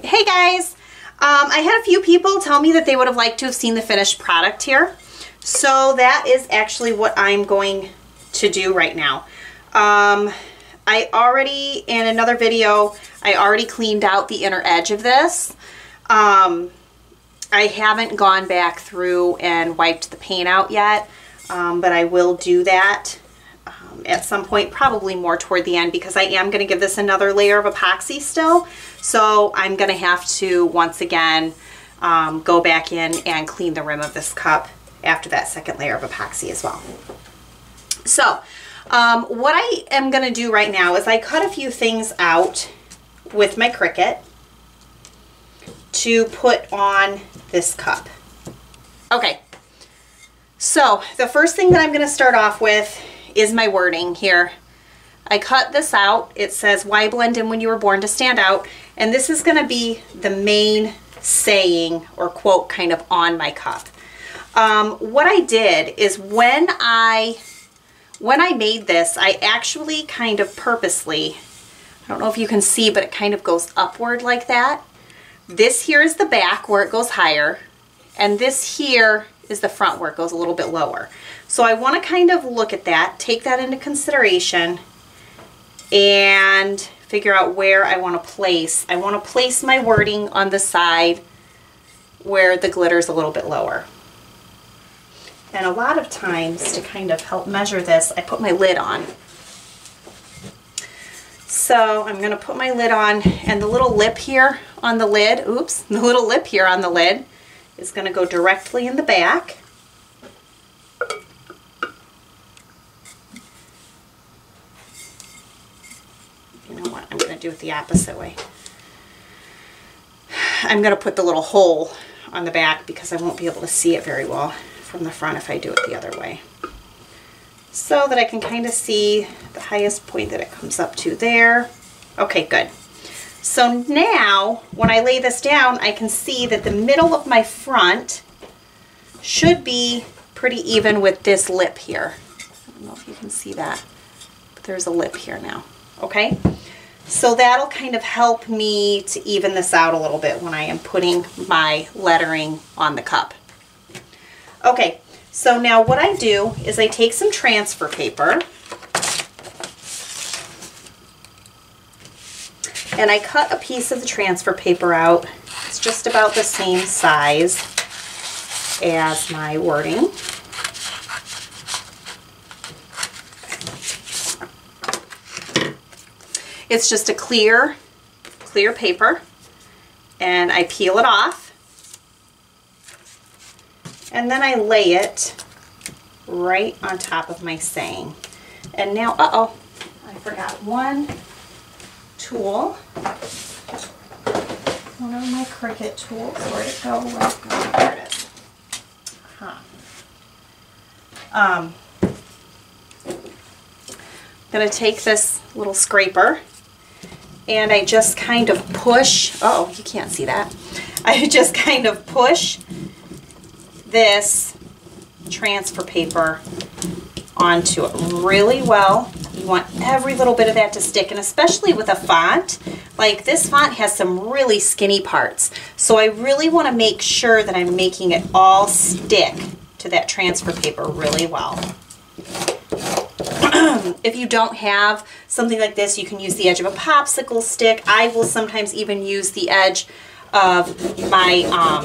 Hey guys! Um, I had a few people tell me that they would have liked to have seen the finished product here. So that is actually what I'm going to do right now. Um, I already, in another video, I already cleaned out the inner edge of this. Um, I haven't gone back through and wiped the paint out yet, um, but I will do that um, at some point, probably more toward the end because I am going to give this another layer of epoxy still. So I'm going to have to, once again, um, go back in and clean the rim of this cup after that second layer of epoxy as well. So um, what I am going to do right now is I cut a few things out with my Cricut to put on this cup. Okay, so the first thing that I'm going to start off with is my wording here. I cut this out. It says, why blend in when you were born to stand out? And this is going to be the main saying or quote kind of on my cup. Um, what I did is when I when I made this, I actually kind of purposely, I don't know if you can see, but it kind of goes upward like that. This here is the back where it goes higher, and this here is the front where it goes a little bit lower. So I want to kind of look at that, take that into consideration, and figure out where I want to place. I want to place my wording on the side where the glitter is a little bit lower. And a lot of times to kind of help measure this, I put my lid on. So I'm going to put my lid on and the little lip here on the lid, oops, the little lip here on the lid is going to go directly in the back. You know what, I'm going to do it the opposite way. I'm going to put the little hole on the back because I won't be able to see it very well from the front if I do it the other way. So that I can kind of see the highest point that it comes up to there. Okay, good. So now, when I lay this down, I can see that the middle of my front should be pretty even with this lip here. I don't know if you can see that, but there's a lip here now, okay? So that'll kind of help me to even this out a little bit when I am putting my lettering on the cup. Okay, so now what I do is I take some transfer paper and I cut a piece of the transfer paper out. It's just about the same size as my wording. It's just a clear, clear paper and I peel it off and then I lay it right on top of my saying. And now, uh-oh, I forgot one tool. One of my Cricut tools. Where'd it go? Where'd it go? There it is. Huh. Um, I'm going to take this little scraper and I just kind of push, uh oh, you can't see that. I just kind of push this transfer paper onto it really well. You want every little bit of that to stick, and especially with a font, like this font has some really skinny parts. So I really want to make sure that I'm making it all stick to that transfer paper really well. if you don't have something like this, you can use the edge of a popsicle stick. I will sometimes even use the edge of my um,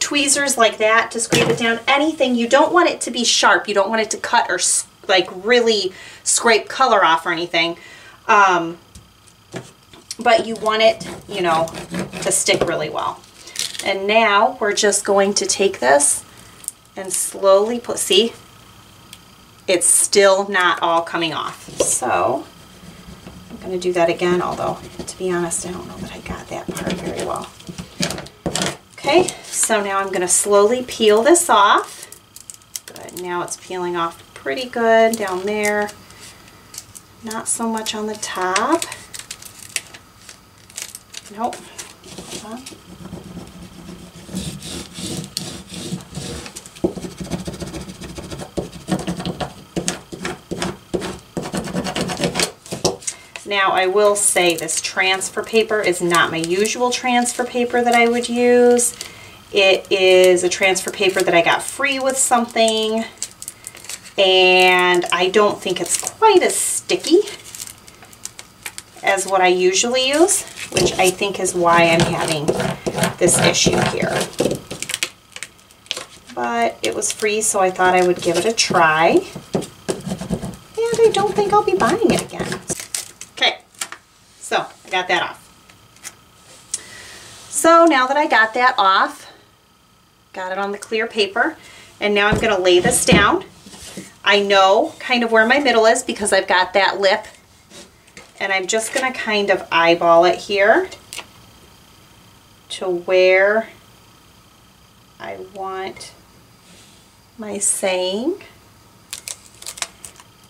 tweezers like that to scrape it down. Anything, you don't want it to be sharp. You don't want it to cut or like really scrape color off or anything. Um, but you want it, you know, to stick really well. And now we're just going to take this and slowly put, see, it's still not all coming off. So I'm going to do that again, although to be honest, I don't know that I got that part very well. Okay, so now I'm going to slowly peel this off. Good, now it's peeling off pretty good down there. Not so much on the top. Nope. Now I will say this transfer paper is not my usual transfer paper that I would use. It is a transfer paper that I got free with something and I don't think it's quite as sticky as what I usually use, which I think is why I'm having this issue here. But it was free, so I thought I would give it a try. And I don't think I'll be buying it again. Okay, so I got that off. So now that I got that off, got it on the clear paper, and now I'm going to lay this down. I know kind of where my middle is because I've got that lip and I'm just going to kind of eyeball it here to where I want my saying.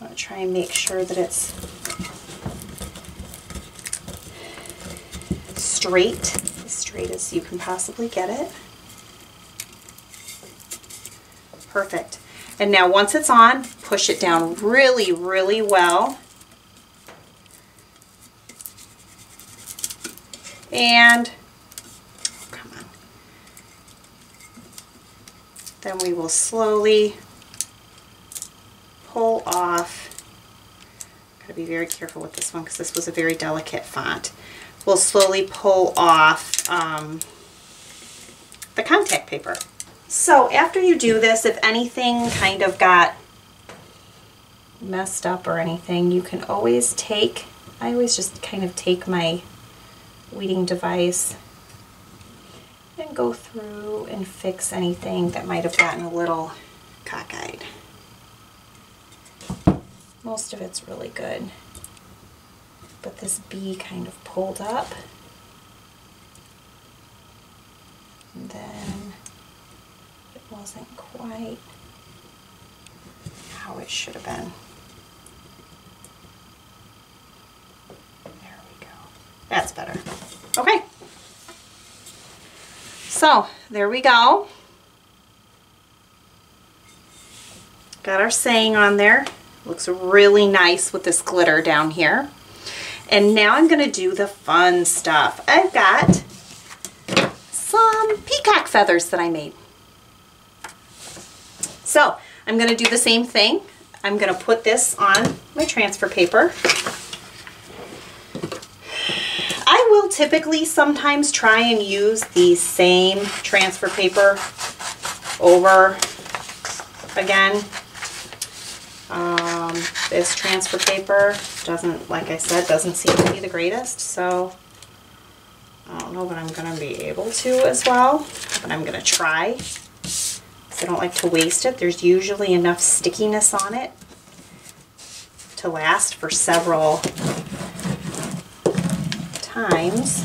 I'm going to try and make sure that it's straight, as straight as you can possibly get it. Perfect. And now once it's on, push it down really, really well and. Then we will slowly pull off. Gotta be very careful with this one because this was a very delicate font. We'll slowly pull off um, the contact paper. So after you do this, if anything kind of got messed up or anything, you can always take, I always just kind of take my weeding device and go through and fix anything that might have gotten a little cockeyed. Most of it's really good, but this bee kind of pulled up. And then wasn't quite how it should have been. There we go. That's better. Okay. So there we go. Got our saying on there. Looks really nice with this glitter down here. And now I'm going to do the fun stuff. I've got some peacock feathers that I made. So I'm going to do the same thing. I'm going to put this on my transfer paper. I will typically sometimes try and use the same transfer paper over again. Um, this transfer paper doesn't, like I said, doesn't seem to be the greatest, so I don't know that I'm going to be able to as well, but I'm going to try. I don't like to waste it. There's usually enough stickiness on it to last for several times.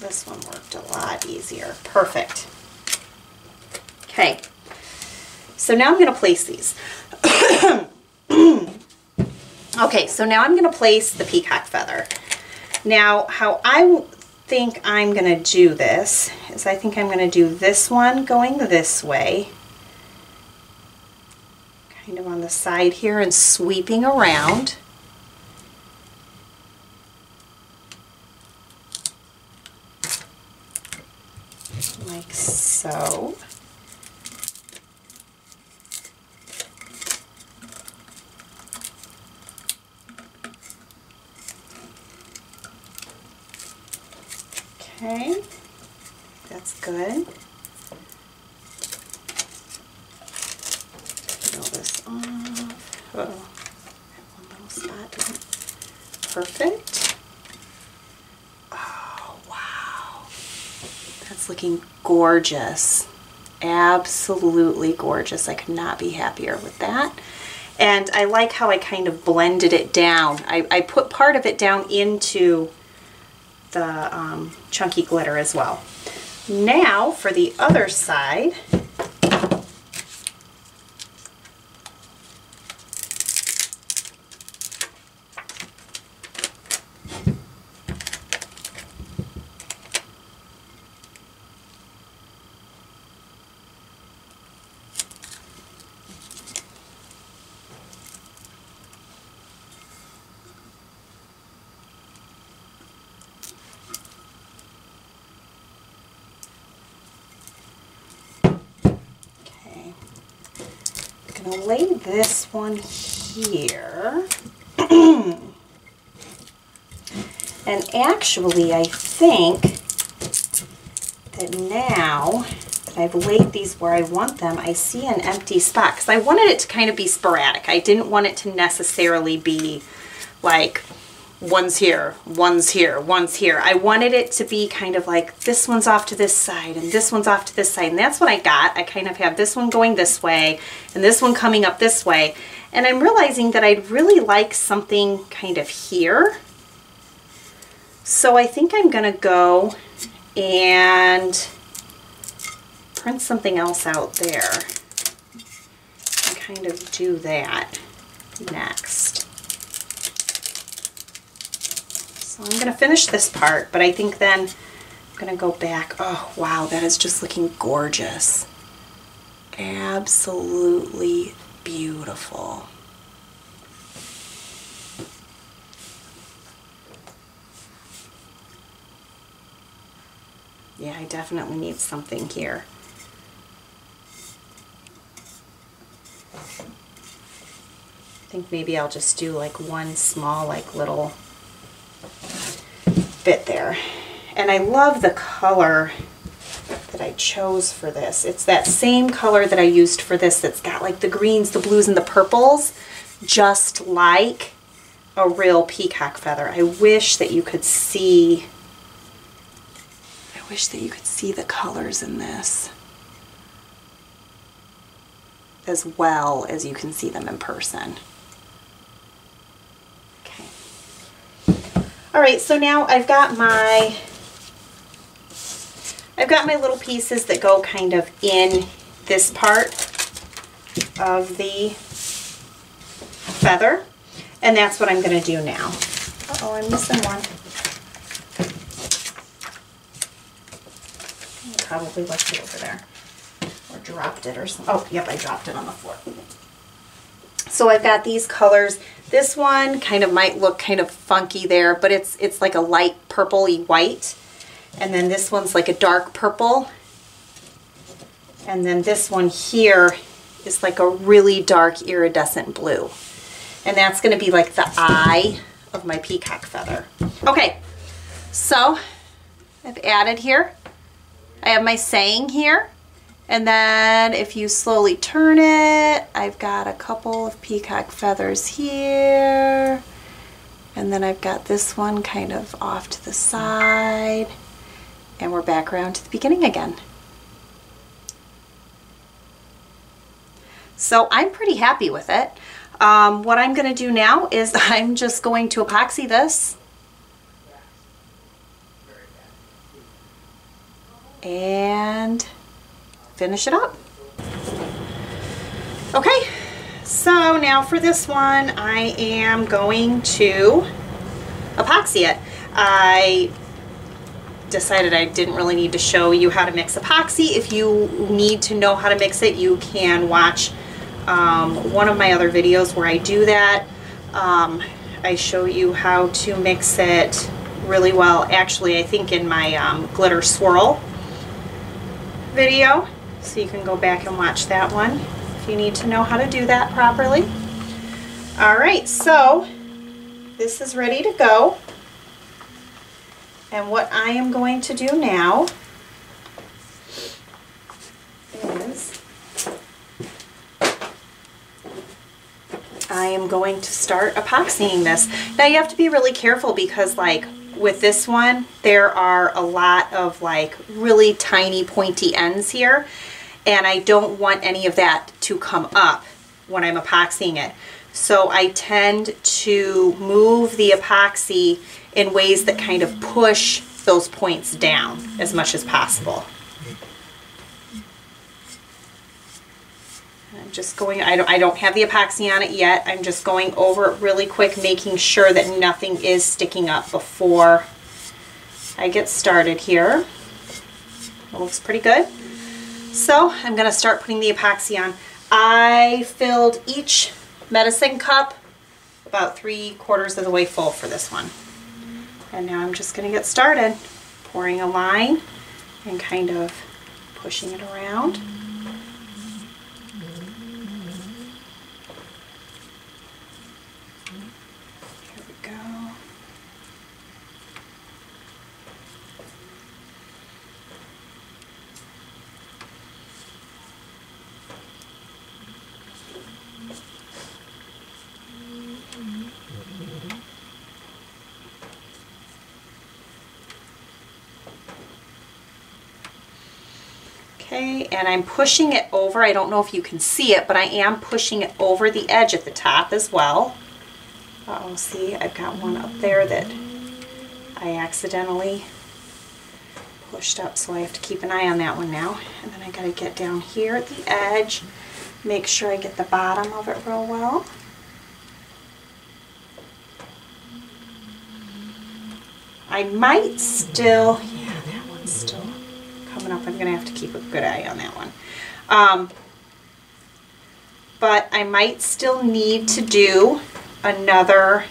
This one worked a lot easier. Perfect. Okay, so now I'm going to place these. okay, so now I'm going to place the peacock feather. Now, how I think I'm going to do this is I think I'm going to do this one going this way, kind of on the side here and sweeping around. so. Okay, that's good. Peel this off. Uh oh, one little spot. Perfect. Oh, wow. That's looking gorgeous. Absolutely gorgeous. I could not be happier with that. And I like how I kind of blended it down. I, I put part of it down into the um, chunky glitter as well. Now for the other side, lay this one here. and actually, I think that now that I've laid these where I want them, I see an empty spot because I wanted it to kind of be sporadic. I didn't want it to necessarily be like one's here, one's here, one's here. I wanted it to be kind of like this one's off to this side and this one's off to this side. And that's what I got. I kind of have this one going this way and this one coming up this way. And I'm realizing that I'd really like something kind of here. So I think I'm going to go and print something else out there and kind of do that next. So I'm going to finish this part, but I think then I'm going to go back. Oh, wow, that is just looking gorgeous. Absolutely beautiful. Yeah, I definitely need something here. I think maybe I'll just do like one small like little bit there. And I love the color that I chose for this. It's that same color that I used for this that's got like the greens, the blues, and the purples, just like a real peacock feather. I wish that you could see, I wish that you could see the colors in this as well as you can see them in person. All right, so now I've got my, I've got my little pieces that go kind of in this part of the feather. And that's what I'm going to do now. Uh oh I'm missing one. I probably left it over there. Or dropped it or something. Oh, yep, I dropped it on the floor. So I've got these colors. This one kind of might look kind of funky there, but it's it's like a light purpley white. And then this one's like a dark purple. And then this one here is like a really dark iridescent blue. And that's gonna be like the eye of my peacock feather. Okay, so I've added here. I have my saying here. And then if you slowly turn it, I've got a couple of peacock feathers here. And then I've got this one kind of off to the side. And we're back around to the beginning again. So I'm pretty happy with it. Um, what I'm going to do now is I'm just going to epoxy this. And finish it up. Okay, so now for this one, I am going to epoxy it. I decided I didn't really need to show you how to mix epoxy. If you need to know how to mix it, you can watch um, one of my other videos where I do that. Um, I show you how to mix it really well. Actually, I think in my um, glitter swirl video. So you can go back and watch that one if you need to know how to do that properly. All right, so this is ready to go. And what I am going to do now is I am going to start epoxying this. Now you have to be really careful because like with this one, there are a lot of like really tiny pointy ends here and I don't want any of that to come up when I'm epoxying it. So I tend to move the epoxy in ways that kind of push those points down as much as possible. I'm just going, I don't, I don't have the epoxy on it yet. I'm just going over it really quick, making sure that nothing is sticking up before I get started here. It looks pretty good. So I'm gonna start putting the epoxy on. I filled each medicine cup about three quarters of the way full for this one. And now I'm just gonna get started. Pouring a line and kind of pushing it around. Here we go. Okay, and I'm pushing it over. I don't know if you can see it, but I am pushing it over the edge at the top as well. Uh oh see, I've got one up there that I accidentally pushed up, so I have to keep an eye on that one now. And then I gotta get down here at the edge, make sure I get the bottom of it real well. I might still, yeah, that one's still coming I'm going to have to keep a good eye on that one. Um, but I might still need to do another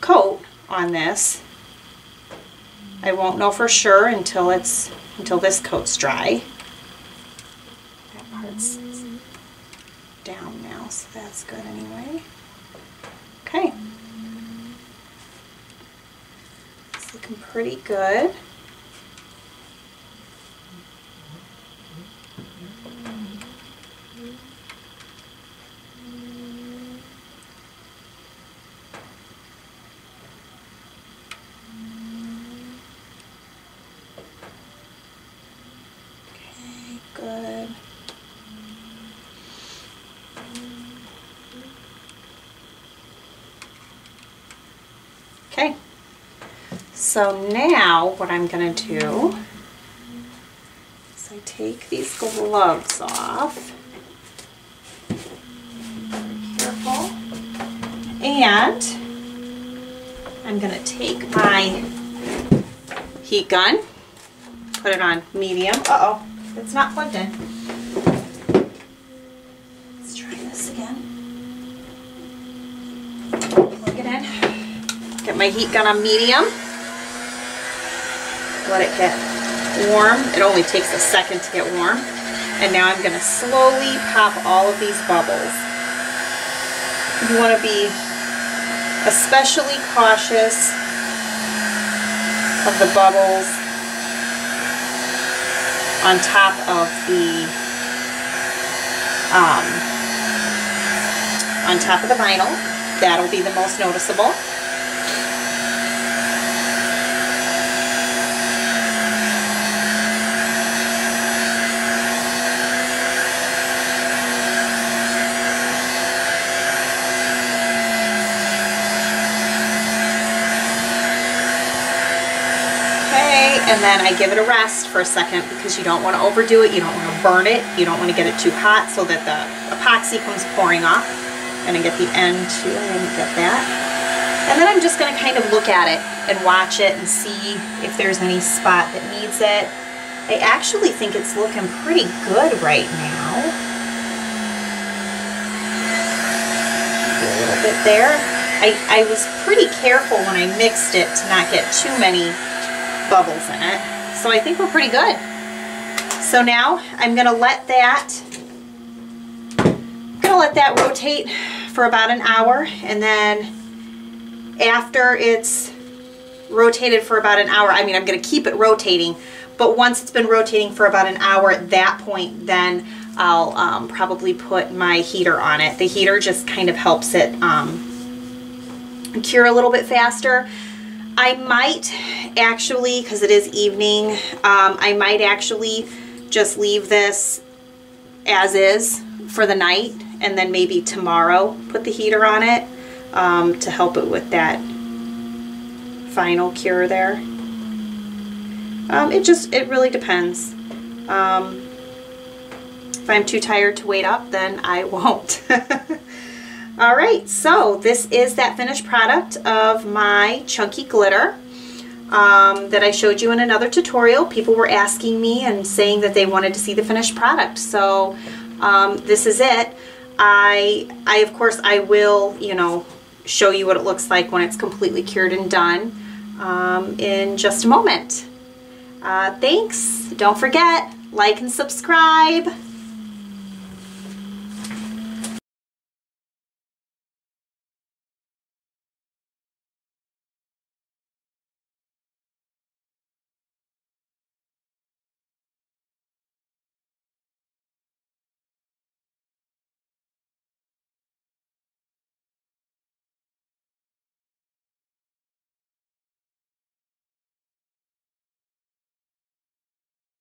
coat on this. I won't know for sure until it's until this coat's dry. That part's down now, so that's good anyway. Okay. It's looking pretty good. Okay, good. Okay. So now what I'm going to do is I take these gloves off. Be careful. And I'm going to take my heat gun, put it on medium. Uh-oh, it's not plugged in. Let's try this again. Plug it in. Get my heat gun on medium. Let it get warm. It only takes a second to get warm. And now I'm going to slowly pop all of these bubbles. You want to be especially cautious of the bubbles on top of the um, on top of the vinyl. That'll be the most noticeable. Okay, and then I give it a rest for a second because you don't want to overdo it, you don't want to burn it, you don't want to get it too hot so that the epoxy comes pouring off. I'm going to get the end too, I didn't get that. And then I'm just going to kind of look at it and watch it and see if there's any spot that needs it. I actually think it's looking pretty good right now. A little bit there. I, I was pretty careful when I mixed it to not get too many bubbles in it. So I think we're pretty good. So now I'm gonna let that, gonna let that rotate for about an hour and then after it's rotated for about an hour, I mean I'm gonna keep it rotating, but once it's been rotating for about an hour at that point then I'll um, probably put my heater on it. The heater just kind of helps it um, cure a little bit faster. I might actually, because it is evening, um, I might actually just leave this as is for the night and then maybe tomorrow put the heater on it um, to help it with that final cure there. Um, it just, it really depends. Um, if I'm too tired to wait up, then I won't. All right, so this is that finished product of my chunky glitter um, that I showed you in another tutorial. People were asking me and saying that they wanted to see the finished product. So um, this is it. I, I, of course, I will, you know, show you what it looks like when it's completely cured and done um, in just a moment. Uh, thanks. Don't forget, like and subscribe.